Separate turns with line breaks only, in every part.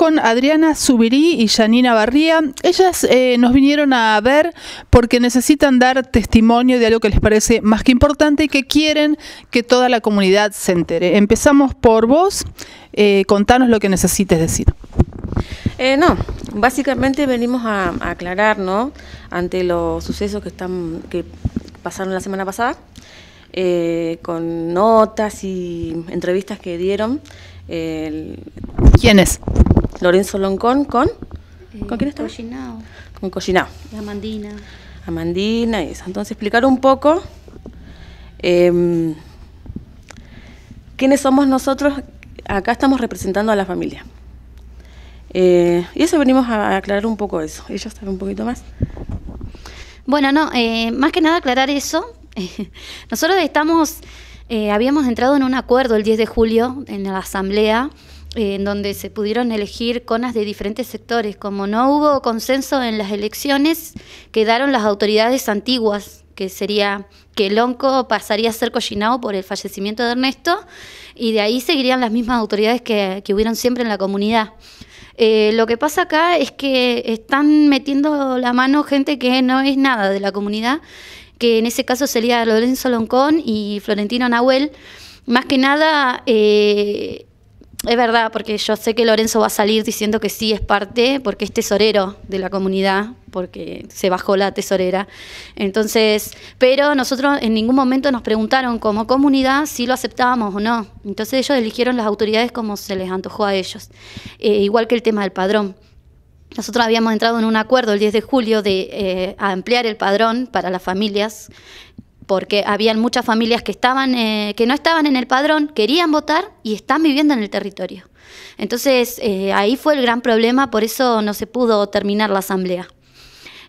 con Adriana Subirí y Janina Barría. Ellas eh, nos vinieron a ver porque necesitan dar testimonio de algo que les parece más que importante y que quieren que toda la comunidad se entere. Empezamos por vos. Eh, contanos lo que necesites decir.
Eh, no, básicamente venimos a, aclarar, ¿no? Ante los sucesos que están que pasaron la semana pasada, con notas y entrevistas que dieron.
¿Quién es?
Lorenzo Loncón con...
Eh, ¿Con quién está? Collinao.
Con Collinao.
Amandina.
Amandina y eso. Entonces explicar un poco em, quiénes somos nosotros. Acá estamos representando a la familia. Eh, y eso venimos a aclarar un poco eso. Ellos saben un poquito más.
Bueno, no, eh, más que nada aclarar eso. nosotros estamos, habíamos entrado en un acuerdo el 10 de julio en la asamblea en donde se pudieron elegir conas de diferentes sectores. Como no hubo consenso en las elecciones, quedaron las autoridades antiguas, que sería que el onco pasaría a ser Collinao por el fallecimiento de Ernesto, y de ahí seguirían las mismas autoridades que, que hubieron siempre en la comunidad. Eh, lo que pasa acá es que están metiendo la mano gente que no es nada de la comunidad, que en ese caso sería Lorenzo Loncón y Florentino Nahuel. Más que nada, eh, es verdad, porque yo sé que Lorenzo va a salir diciendo que sí es parte, porque es tesorero de la comunidad, porque se bajó la tesorera. Entonces, pero nosotros en ningún momento nos preguntaron como comunidad si lo aceptábamos o no. Entonces ellos eligieron las autoridades como se les antojó a ellos. Eh, igual que el tema del padrón. Nosotros habíamos entrado en un acuerdo el 10 de julio de eh, ampliar el padrón para las familias porque habían muchas familias que, estaban, eh, que no estaban en el padrón, querían votar y están viviendo en el territorio. Entonces, eh, ahí fue el gran problema, por eso no se pudo terminar la asamblea.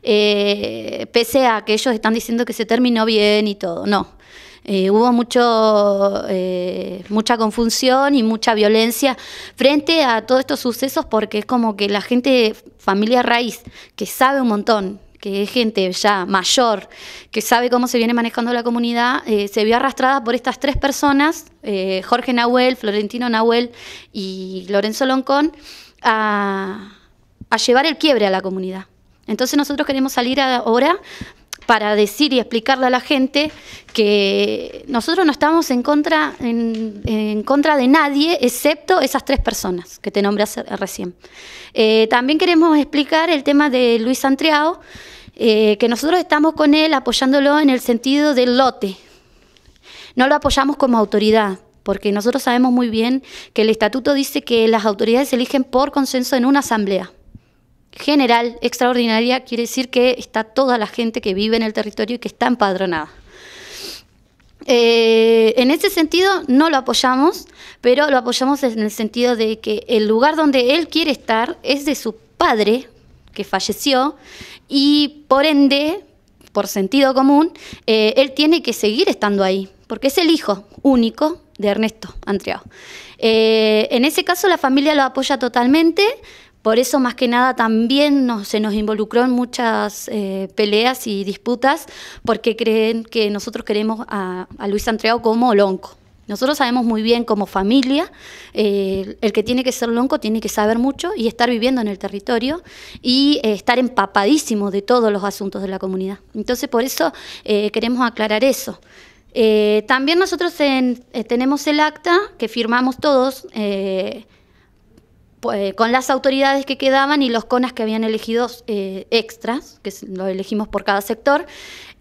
Eh, pese a que ellos están diciendo que se terminó bien y todo, no. hubo mucho, mucha confusión y mucha violencia frente a todos estos sucesos porque es como que la gente, familia raíz, que sabe un montón, que es gente ya mayor, que sabe cómo se viene manejando la comunidad, eh, se vio arrastrada por estas tres personas, eh, Jorge Nahuel, Florentino Nahuel y Lorenzo Loncón, a, llevar el quiebre a la comunidad. Entonces nosotros queremos salir ahora para decir y explicarle a la gente que nosotros no estamos en contra, en, contra de nadie excepto esas tres personas que te nombré recién. Eh, también queremos explicar el tema de Luis Santriao, eh, que nosotros estamos con él apoyándolo en el sentido del lote. No lo apoyamos como autoridad, porque nosotros sabemos muy bien que el estatuto dice que las autoridades se eligen por consenso en una asamblea general, extraordinaria, quiere decir que está toda la gente que vive en el territorio y que está empadronada. Eh, en ese sentido no lo apoyamos, pero lo apoyamos en el sentido de que el lugar donde él quiere estar es de su padre, que falleció, y por ende, por sentido común, eh, él tiene que seguir estando ahí, porque es el hijo único de Ernesto Antriao. Eh, en ese caso la familia lo apoya totalmente, por eso, más que nada, también se nos involucró en muchas eh, peleas y disputas, porque creen que nosotros queremos a, Luis Santiago como lonco. Nosotros sabemos muy bien como familia, eh, el que tiene que ser lonco tiene que saber mucho y estar viviendo en el territorio y eh, estar empapadísimo de todos los asuntos de la comunidad. Entonces, por eso queremos aclarar eso. también nosotros tenemos el acta que firmamos todos pues, con las autoridades que quedaban y los CONAS que habían elegido eh, extras, que lo elegimos por cada sector,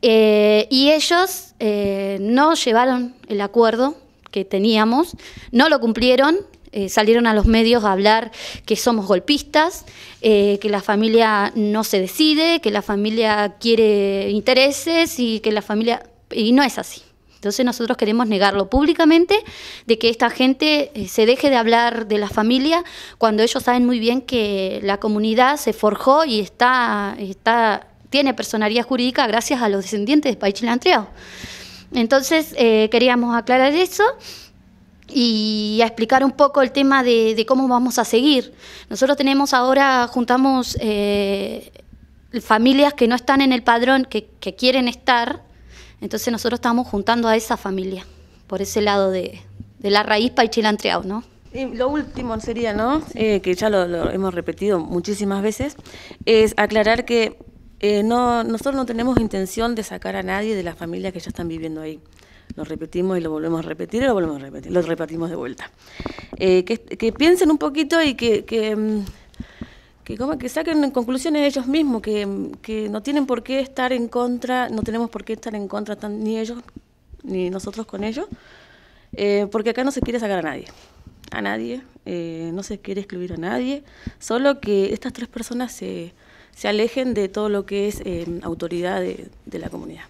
eh, y ellos eh, no llevaron el acuerdo que teníamos, no lo cumplieron, salieron a los medios a hablar que somos golpistas, que la familia no se decide, que la familia quiere intereses y que la familia... Y no es así. Entonces nosotros queremos negarlo públicamente, de que esta gente eh, se deje de hablar de la familia cuando ellos saben muy bien que la comunidad se forjó y está, está tiene personalidad jurídica gracias a los descendientes de Paichilantriao. Entonces eh, queríamos aclarar eso y explicar un poco el tema de, cómo vamos a seguir. Nosotros tenemos ahora, juntamos eh, familias que no están en el padrón, que quieren estar, entonces nosotros estamos juntando a esa familia, por ese lado de, la raíz paichilantriao, ¿no?
lo último sería, ¿no? Eh, que ya lo, hemos repetido muchísimas veces, es aclarar que eh, no, nosotros no tenemos intención de sacar a nadie de la familia que ya están viviendo ahí. Lo repetimos y lo volvemos a repetir y lo volvemos a repetir, lo repetimos de vuelta. Eh, que, piensen un poquito y que, que, mm, que, como que saquen conclusiones ellos mismos, que, que, no tienen por qué estar en contra, no tenemos por qué estar en contra ni ellos ni nosotros con ellos, porque acá no se quiere sacar a nadie a nadie, eh, no se quiere excluir a nadie, solo que estas tres personas se, se alejen de todo lo que es eh, autoridad de, de la comunidad.